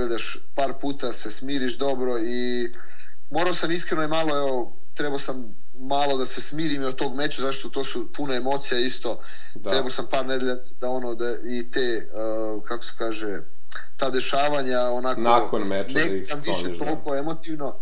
gledaš par puta, se smiriš dobro i morao sam iskreno i malo, evo, trebao sam malo da se smirim od tog meča, zašto to su puno emocija isto. Da. Trebao sam par nedelja da ono, da i te, uh, kako se kaže, ta dešavanja, onako, Nakon meča da ih više da. toliko emotivno.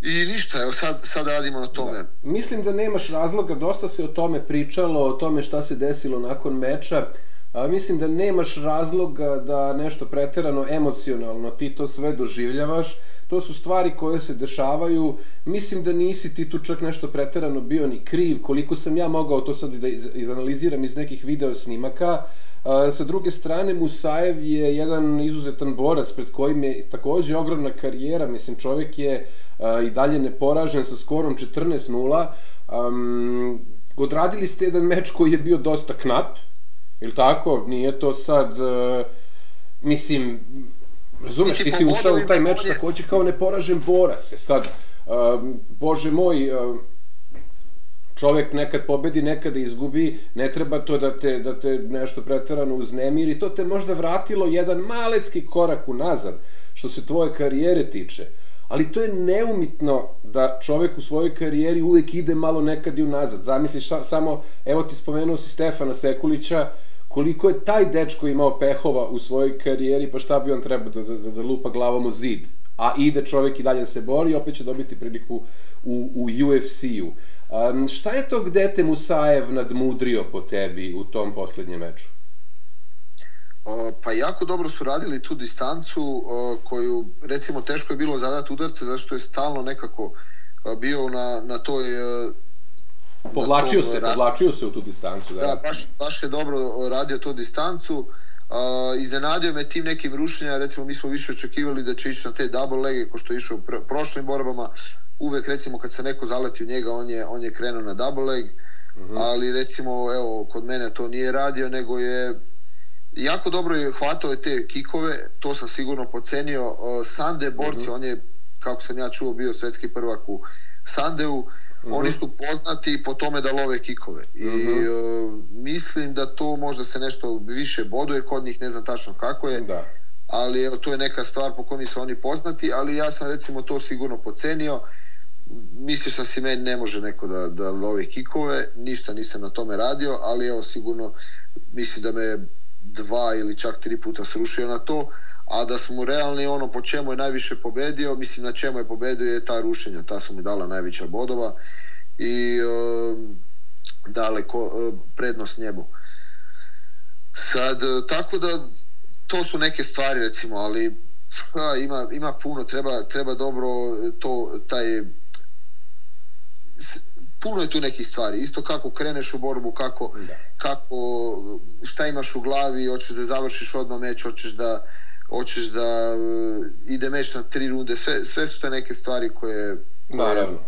I ništa, evo sad, sad radimo na tome. Da. Mislim da nemaš razloga, dosta se o tome pričalo, o tome šta se desilo nakon meča. A, mislim da nemaš razloga da nešto preterano emocionalno ti to sve doživljavaš. To su stvari koje se dešavaju. Mislim da nisi ti tu čak nešto preterano bio ni kriv. Koliko sam ja mogao to sad da izanaliziram iz nekih video snimaka. A, sa druge strane, Musajev je jedan izuzetan borac pred kojim je takođe ogromna karijera. Mislim, čovek je a, i dalje neporažen sa skorom 14-0. Um, odradili ste jedan meč koji je bio dosta knap, Ili tako? Nije to sad... Uh, mislim, razumeš, ti si ušao u taj meč takođe kao neporažen borac. Se sad, uh, bože moj, uh, čovek nekad pobedi, nekada izgubi, ne treba to da te, da te nešto preterano uznemiri, to te možda vratilo jedan malecki korak unazad, što se tvoje karijere tiče. Ali to je neumitno da čovek u svojoj karijeri uvek ide malo nekad i unazad. Zamisliš samo, evo ti spomenuo si Stefana Sekulića, koliko je taj dečko imao pehova u svojoj karijeri, pa šta bi on trebao da, da, da, da lupa glavom u zid. A ide čovek i dalje se bori opet će dobiti priliku u, u UFC-u. Um, šta je to gde te Musajev nadmudrio po tebi u tom poslednjem meču? O, pa jako dobro su radili tu distancu o, koju recimo teško je bilo zadati udarce zato što je stalno nekako bio na, na toj Povlačio se, povlačio se u tu distancu. Da, da baš, baš je dobro radio tu distancu. Uh, iznenadio me tim nekim rušenja, recimo mi smo više očekivali da će ići na te double lege, ko što je išao u pr prošlim borbama, uvek recimo kad se neko zaleti u njega, on je, on je krenuo na double leg, uh mhm. -huh. ali recimo evo, kod mene to nije radio, nego je jako dobro je hvatao te kikove, to sam sigurno pocenio. Uh, Sande borci, uh mhm. -huh. on je, kako sam ja čuo, bio svetski prvak u Sandeu, -huh. Oni su poznati po tome da love kikove. I uh -huh. uh, mislim da to možda se nešto više boduje kod njih, ne znam tačno kako je. Da. Ali evo, to je neka stvar po kojoj su oni poznati, ali ja sam recimo to sigurno pocenio. Mislio sam si meni ne može neko da, da love kikove, ništa nisam na tome radio, ali evo sigurno mislim da me dva ili čak tri puta srušio na to a da smo realni ono po čemu je najviše pobedio, mislim na čemu je pobedio je ta rušenja, ta su mi dala najveća bodova i e, daleko e, prednost njemu. Sad, e, tako da to su neke stvari recimo, ali a, ima, ima puno, treba, treba dobro to, taj puno je tu nekih stvari. Isto kako kreneš u borbu, kako, da. kako šta imaš u glavi, hoćeš da završiš odmah meč, hoćeš da hoćeš da uh, ide meč na tri runde, sve, sve su te neke stvari koje, koje Naravno.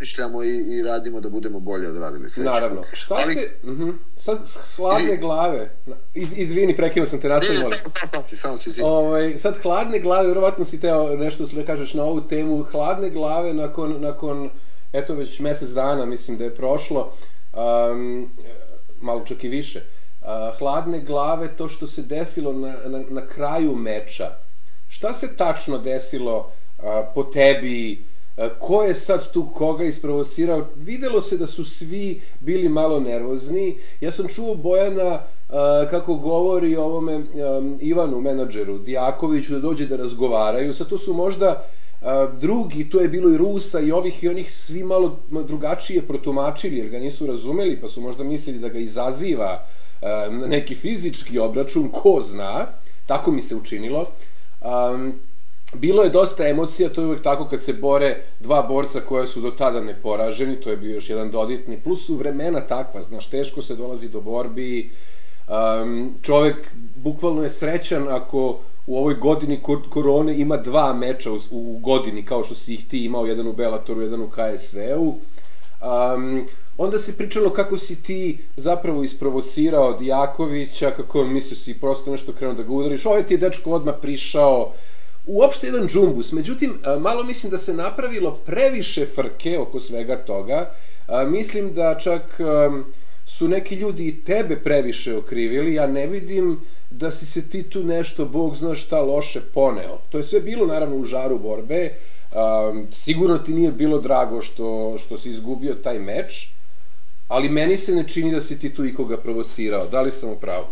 mišljamo i, i radimo da budemo bolje odradili sledeći Naravno. Šta Ali, se, uh mhm. -huh. sad hladne glave, iz, izvini, prekinuo sam te, nastavim. Ne, samo, samo ti, samo ti, izvini. Ovaj, sad hladne glave, verovatno si teo nešto da kažeš na ovu temu, hladne glave nakon, nakon eto već mesec dana, mislim da je prošlo, um, malo čak i više. Uh, hladne glave to što se desilo na, na, na kraju meča. Šta se tačno desilo a, po tebi? A, ko je sad tu koga isprovocirao? Videlo se da su svi bili malo nervozni. Ja sam čuo Bojana a, kako govori ovome a, Ivanu, menadžeru, Dijakoviću, da dođe da razgovaraju. Sad to su možda a, drugi, to je bilo i Rusa i ovih i onih svi malo drugačije protumačili, jer ga nisu razumeli, pa su možda mislili da ga izaziva na neki fizički obračun, ko zna, tako mi se učinilo. Um, bilo je dosta emocija, to je uvek tako kad se bore dva borca koja su do tada neporaženi, to je bio još jedan doditni, plus su vremena takva, znaš, teško se dolazi do borbi, um, čovek bukvalno je srećan ako u ovoj godini korone ima dva meča u, u godini, kao što si ih ti imao, jedan u Belatoru, jedan u KSV-u. Um, Onda se pričalo kako si ti zapravo isprovocirao Dijakovića, kako on mislio si prosto nešto krenuo da ga udariš. Ovaj ti je dečko odmah prišao, uopšte jedan džumbus. Međutim, malo mislim da se napravilo previše frke oko svega toga. Mislim da čak su neki ljudi i tebe previše okrivili. Ja ne vidim da si se ti tu nešto, bog zna šta, loše poneo. To je sve bilo naravno u žaru borbe, um, sigurno ti nije bilo drago što, što si izgubio taj meč, ali meni se ne čini da si ti tu ikoga provocirao. Da li sam u pravu?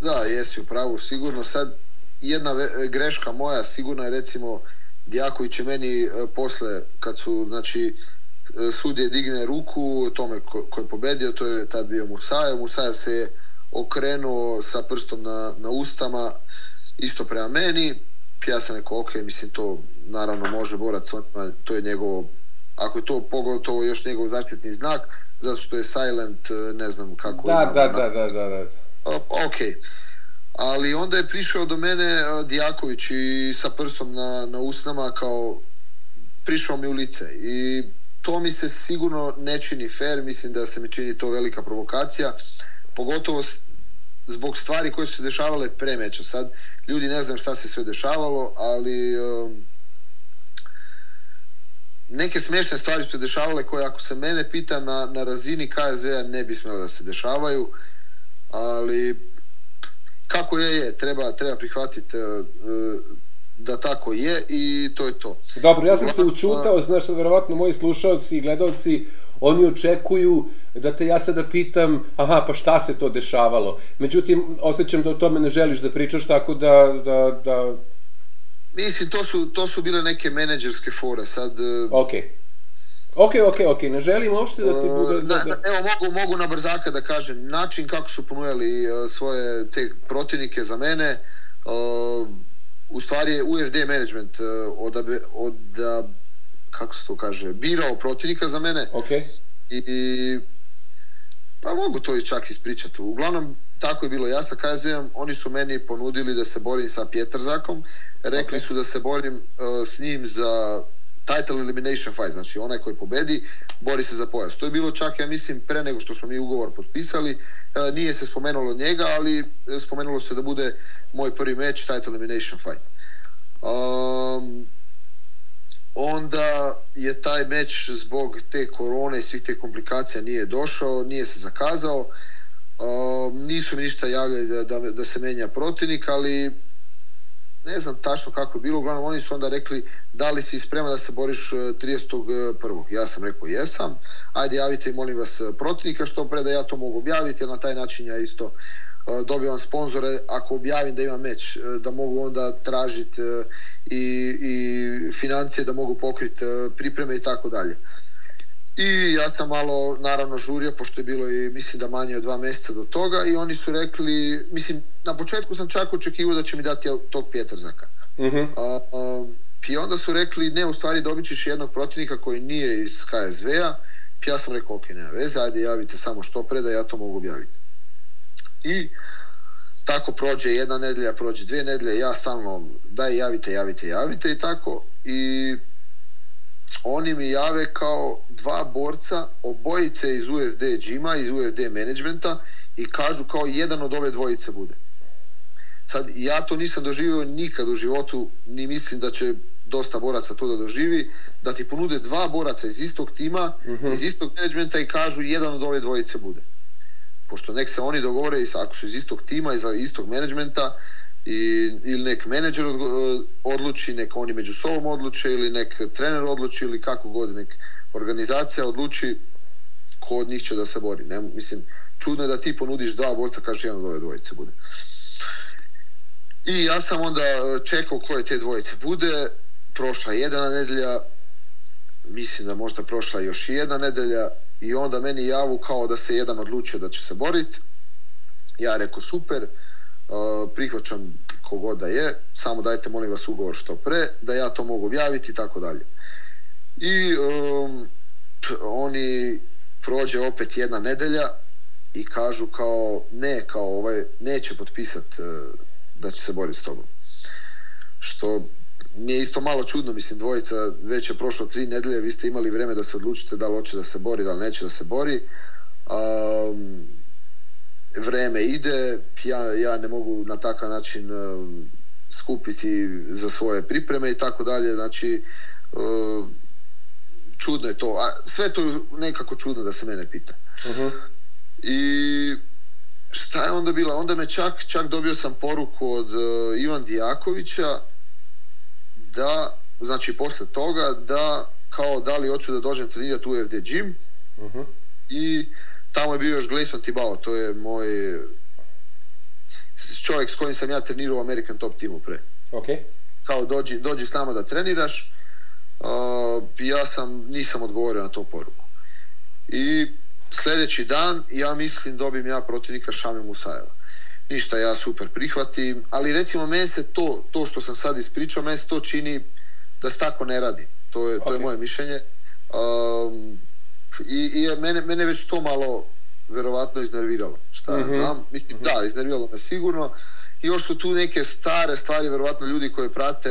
Da, jesi u pravu, sigurno. Sad, jedna greška moja, sigurno je recimo Djaković je meni e, posle, kad su, znači, e, sudje digne ruku tome ko, ko je pobedio, to je tad bio Musaja. Musaja se je okrenuo sa prstom na, na ustama, isto prema meni. Ja sam rekao, ok, mislim, to naravno može borac, to je njegovo, ako je to pogotovo još njegov zaštitni znak, zato što je silent, e, ne znam kako da, je. Da, da, da, da, da. Ok. Ali onda je prišao do mene e, Dijaković i sa prstom na, na usnama kao prišao mi u lice i to mi se sigurno ne čini fair, mislim da se mi čini to velika provokacija, pogotovo zbog stvari koje su se dešavale pre meča. Sad ljudi ne znaju šta se sve dešavalo, ali um, neke smešne stvari su se dešavale koje ako se mene pita na, na razini KSV-a ne bi smjela da se dešavaju, ali kako je, je, treba, treba prihvatiti uh, da tako je i to je to. Dobro, ja sam se učutao, znaš, verovatno moji slušalci i gledalci, oni očekuju da te ja sada pitam, aha, pa šta se to dešavalo? Međutim, osjećam da o tome ne želiš da pričaš, tako da, da, da Mislim, to su, to su bile neke menadžerske fore, sad... E, ok. Ok, ok, ok, ne želim uopšte da ti bude... Da, da, evo, mogu, mogu na brzaka da kažem, način kako su ponujali uh, svoje te protivnike za mene, uh, u stvari je UFD management uh, od, od, kako se to kaže, birao protivnika za mene. Ok. I, i pa mogu to i čak ispričati. Uglavnom, tako je bilo. Ja sa KSV-om, oni su meni ponudili da se borim sa Pjetrzakom. Rekli okay. su da se borim uh, s njim za title elimination fight, znači onaj koji pobedi, bori se za pojas. To je bilo čak, ja mislim, pre nego što smo mi ugovor potpisali, uh, nije se spomenulo njega, ali spomenulo se da bude moj prvi meč, title elimination fight. Um, onda je taj meč zbog te korone i svih te komplikacija nije došao, nije se zakazao, Uh, nisu mi ništa javljali da, da, da se menja protivnik, ali ne znam tačno kako je bilo, uglavnom oni su onda rekli da li si spreman da se boriš 31. Ja sam rekao jesam, ajde javite molim vas protivnika što pre da ja to mogu objaviti, na taj način ja isto dobivam sponzore, ako objavim da imam meč, uh, da mogu onda tražiti uh, i, i financije da mogu pokriti pripreme i tako dalje. I ja sam malo, naravno, žurio, pošto je bilo i, mislim da manje od dva meseca do toga i oni su rekli, mislim, na početku sam čak očekivao da će mi dati tog Pjetrzaka. Uh mhm. -huh. a, a, I onda su rekli, ne, u stvari dobit ćeš jednog protivnika koji nije iz KSV-a. Ja sam rekao, ok, nema veze, ajde javite samo što pre da ja to mogu objaviti. I tako prođe jedna nedelja, prođe dve nedelje, ja stalno daj javite, javite, javite i tako. I oni mi jave kao dva borca, obojice iz UFD džima, iz UFD managementa i kažu kao jedan od ove dvojice bude. Sad, ja to nisam doživio nikad u životu, ni mislim da će dosta boraca to da doživi, da ti ponude dva boraca iz istog tima, uh mhm. -huh. iz istog menadžmenta i kažu jedan od ove dvojice bude. Pošto nek se oni dogovore, ako su iz istog tima, iz istog menadžmenta, i, ili nek menadžer odluči, nek oni među sobom odluče ili nek trener odluči ili kako god, nek organizacija odluči ko od njih će da se bori. Ne, mislim, čudno je da ti ponudiš dva borca, kaže jedan od ove dvojice bude. I ja sam onda čekao koje te dvojice bude, prošla jedna nedelja, mislim da možda prošla još jedna nedelja i onda meni javu kao da se jedan odlučio da će se boriti. Ja rekao super, Uh, prihvaćam kogoda je, samo dajte molim vas ugovor što pre, da ja to mogu objaviti i tako dalje. I um, oni prođe opet jedna nedelja i kažu kao ne, kao ovaj, neće potpisat uh, da će se boriti s tobom. Što mi je isto malo čudno, mislim, dvojica, već je prošlo tri nedelje, vi ste imali vreme da se odlučite da li hoće da se bori, da li neće da se bori. Um, vreme ide, ja, ja ne mogu na takav način uh, skupiti za svoje pripreme i tako dalje, znači uh, čudno je to, a sve to je nekako čudno da se mene pita. Uh -huh. I šta je onda bila? Onda me čak, čak dobio sam poruku od uh, Ivan Dijakovića da, znači posle toga, da kao da li hoću da dođem trenirati u UFD gym uh Mhm. -huh. i tamo je bio još Gleison Tibao, to je moj čovjek s kojim sam ja trenirao u American Top timu pre. Ok. Kao dođi, dođi s nama da treniraš, uh, ja sam, nisam odgovorio na to poruku. I sledeći dan, ja mislim dobim ja protivnika Šami Musajeva. Ništa, ja super prihvatim, ali recimo meni se to, to što sam sad ispričao, meni se to čini da se tako ne radi. To je, okay. to je moje mišljenje. Um, I, i mene, mene već to malo verovatno iznerviralo. Šta mm -hmm. znam? Mislim, mm -hmm. da, iznerviralo me sigurno. I još su tu neke stare stvari, verovatno ljudi koji prate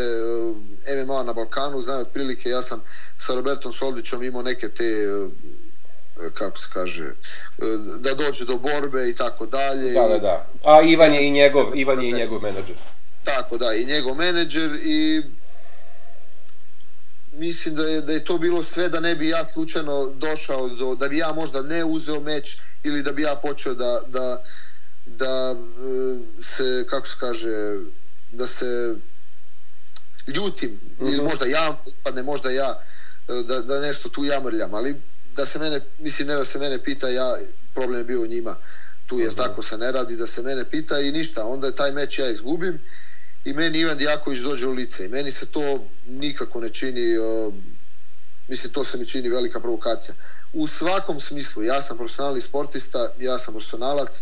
MMA na Balkanu znaju otprilike, ja sam sa Robertom Soldićom imao neke te uh, kako se kaže, da dođe do borbe i tako dalje. Da, da, da. A Ivan je i njegov, Ivan je i njegov menadžer. Tako da, i njegov menadžer i mislim da je, da je to bilo sve da ne bi ja slučajno došao do, da bi ja možda ne uzeo meč ili da bi ja počeo da, da, da se, kako se kaže, da se ljutim mm -hmm. ili možda ja, ispadne možda ja da, da nešto tu jamrljam, ali da se mene, mislim ne da se mene pita, ja, problem je bio u njima. Tu jer tako se ne radi, da se mene pita i ništa, onda je taj meč ja izgubim i meni Ivan Dijaković dođe u lice. I meni se to nikako ne čini, uh, mislim to se mi čini velika provokacija. U svakom smislu, ja sam profesionalni sportista, ja sam profesionalac,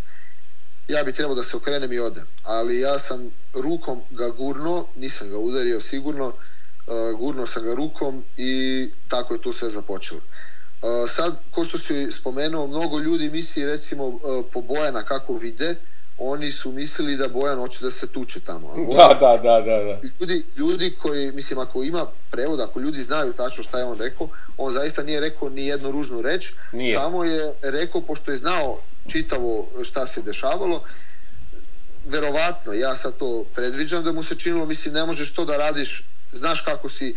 ja bi trebao da se okrenem i odem, ali ja sam rukom ga gurno, nisam ga udario sigurno, uh, gurno sam ga rukom i tako je to sve započelo. Uh, sad, ko što si spomenuo, mnogo ljudi misli recimo uh, po Bojana kako vide, oni su mislili da Bojan hoće da se tuče tamo. A Bojan, da, da, da, da. Ljudi, ljudi koji, mislim, ako ima prevod, ako ljudi znaju tačno šta je on rekao, on zaista nije rekao ni jednu ružnu reč, nije. samo je rekao, pošto je znao čitavo šta se dešavalo, verovatno, ja sad to predviđam da mu se činilo, mislim, ne možeš to da radiš, znaš kako si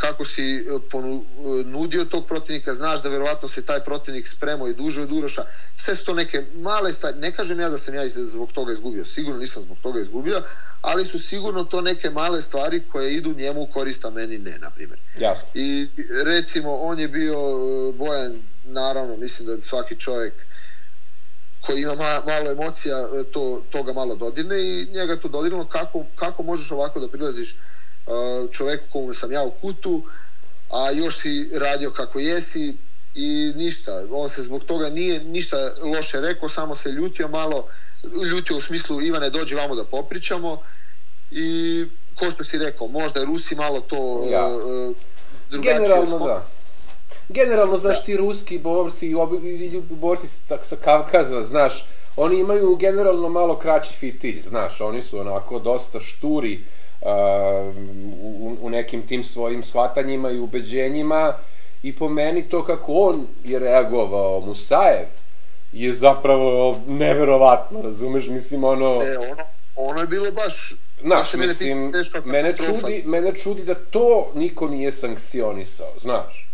kako si ponudio tog protivnika, znaš da verovatno se taj protivnik spremao i duže od Uroša, sve su to neke male stvari, ne kažem ja da sam ja zbog toga izgubio, sigurno nisam zbog toga izgubio, ali su sigurno to neke male stvari koje idu njemu u korist, a meni ne, na primjer. Jasno. I recimo, on je bio Bojan, naravno, mislim da svaki čovjek koji ima ma, malo emocija, to, to ga malo dodirne i njega to dodirno kako, kako možeš ovako da prilaziš čoveku komu sam ja u kutu, a još si radio kako jesi i ništa. On se zbog toga nije ništa loše rekao, samo se ljutio malo, ljutio u smislu Ivane dođi vamo da popričamo i ko što si rekao, možda Rusi malo to ja. uh, drugačije Generalno spod... da. Generalno, znaš, da. ti ruski borci, borci sa Kavkaza, znaš, oni imaju generalno malo kraći fitilj, znaš, oni su onako dosta šturi, uh, u, u nekim tim svojim shvatanjima i ubeđenjima i po meni to kako on je reagovao Musajev je zapravo neverovatno, razumeš, mislim ono... E, ono, ono je bilo baš... Znaš, mene mislim, mene čudi, mene čudi da to niko nije sankcionisao, znaš.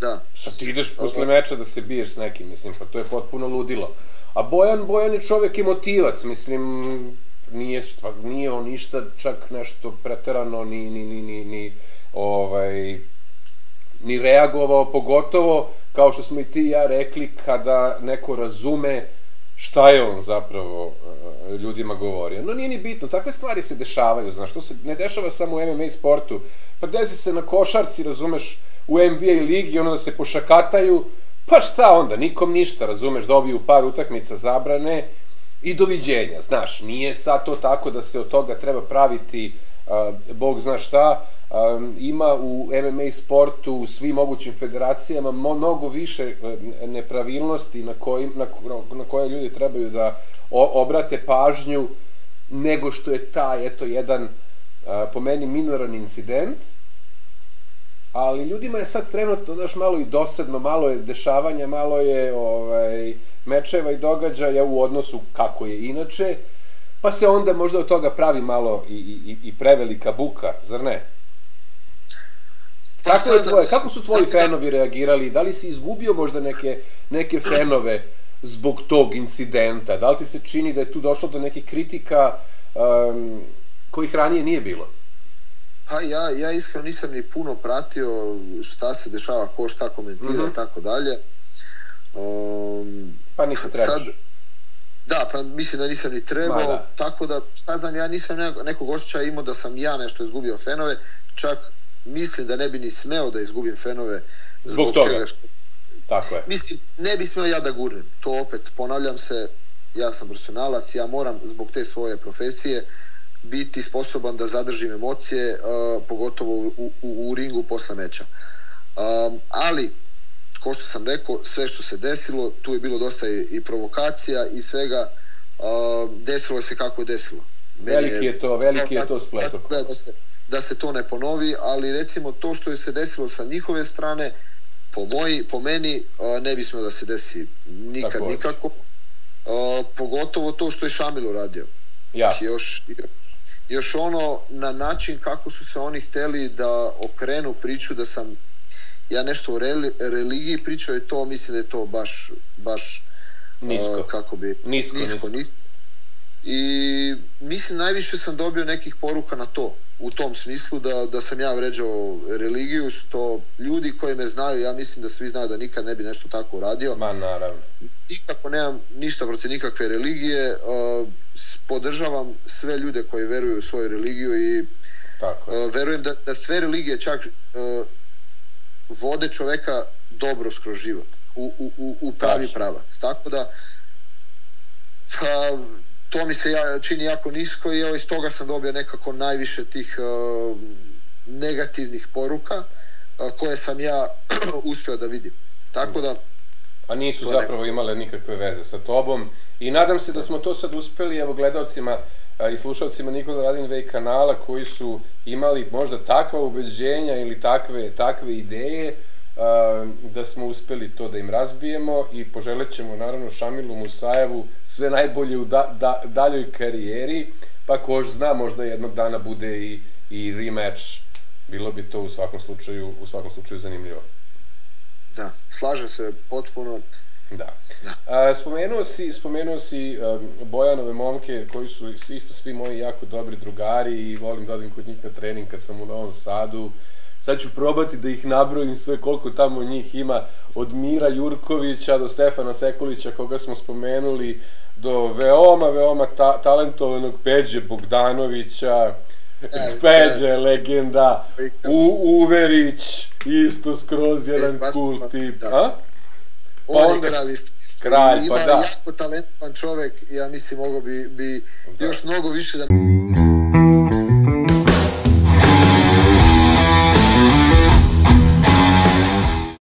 Da. Sad ti ideš posle meča da se biješ s nekim, mislim, pa to je potpuno ludilo. A Bojan, Bojan je čovek emotivac, mislim, nije, nije on ništa čak nešto preterano ni, ni, ni, ni, ni ovaj, ni reagovao, pogotovo, kao što smo i ti i ja rekli, kada neko razume šta je on zapravo ljudima govorio. No nije ni bitno, takve stvari se dešavaju, znaš, to se ne dešava samo u MMA sportu, pa desi se na košarci, razumeš, u NBA ligi, ono da se pošakataju, pa šta onda, nikom ništa, razumeš, dobiju par utakmica zabrane, i doviđenja, znaš, nije sad to tako da se od toga treba praviti uh, bog zna šta, um, ima u MMA sportu u svim mogućim federacijama mnogo više nepravilnosti na, kojim, na, na koje ljudi trebaju da obrate pažnju nego što je taj, eto, jedan uh, po meni minoran incident, ali ljudima je sad trenutno, znaš, malo i dosadno, malo je dešavanja, malo je, ovaj, mečeva i događaja u odnosu kako je inače, pa se onda možda od toga pravi malo i, i, i prevelika buka, zar ne? Pa kako, je tvoje, kako su tvoji fenovi reagirali? Da li si izgubio možda neke, neke fenove zbog tog incidenta? Da li ti se čini da je tu došlo do nekih kritika um, kojih ranije nije bilo? Pa ja, ja iskreno nisam ni puno pratio šta se dešava, ko šta komentira -hmm. i tako dalje. Um, pa niko trebaš. Sad, da, pa mislim da nisam ni trebao, da. tako da, šta znam, ja nisam nekog osjećaja imao da sam ja nešto izgubio fenove, čak mislim da ne bi ni smeo da izgubim fenove zbog, zbog toga. čega što... Tako je. Mislim, ne bi smeo ja da gurnem, to opet ponavljam se, ja sam profesionalac, ja moram zbog te svoje profesije biti sposoban da zadržim emocije, uh, pogotovo u, u, u ringu posle meča. Um, ali, ko što sam rekao, sve što se desilo, tu je bilo dosta i, i provokacija i svega, uh, desilo se kako je desilo. Meni veliki je to, veliki je to splet. Da, da, se, da se to ne ponovi, ali recimo to što je se desilo sa njihove strane, po, moji, po meni, uh, ne bi smelo da se desi nikad, Tako nikako. Uh, pogotovo to što je Šamil uradio. Jasno. Još, još ono na način kako su se oni hteli da okrenu priču da sam ja nešto o religiji pričao je to, mislim da je to baš, baš nisko. Uh, kako bi, nisko, nisko, nisko. nisko. I mislim najviše sam dobio nekih poruka na to, u tom smislu da, da sam ja vređao religiju, što ljudi koji me znaju, ja mislim da svi znaju da nikad ne bi nešto tako uradio. Ma naravno. Nikako nemam ništa protiv nikakve religije, uh, podržavam sve ljude koji veruju u svoju religiju i Tako je. Uh, verujem da, da sve religije čak uh, vode čoveka dobro skroz život, u, u, u pravi Tačno. pravac. Tako da, pa, to mi se ja, čini jako nisko i evo iz toga sam dobio nekako najviše tih uh, negativnih poruka uh, koje sam ja uspeo da vidim. Tako da, a nisu zapravo ne... imale nikakve veze sa tobom i nadam se da smo to sad uspeli, evo gledalcima i slušalcima Nikola Radin Vej kanala koji su imali možda takva ubeđenja ili takve, takve ideje da smo uspeli to da im razbijemo i poželet ćemo naravno Šamilu Musajevu sve najbolje u da, da, daljoj karijeri, pa ko zna možda jednog dana bude i, i rematch, bilo bi to u svakom slučaju, u svakom slučaju zanimljivo. Da, slažem se potpuno. Da. da. A, spomenuo si, spomenuo si um, Bojanove momke koji su isto svi moji jako dobri drugari i volim da odim kod njih na trening kad sam u Novom Sadu. Sad ću probati da ih nabrojim sve koliko tamo njih ima od Mira Jurkovića do Stefana Sekulića koga smo spomenuli do veoma, veoma ta talentovanog Peđe Bogdanovića, Peđe, legenda, U, Uverić, isto skroz jedan e, cool tip. Da. A? On pa onda, je kralj isto. Kralj, ima pa da. jako talentovan čovek, ja mislim, mogo bi, bi da. još mnogo više da...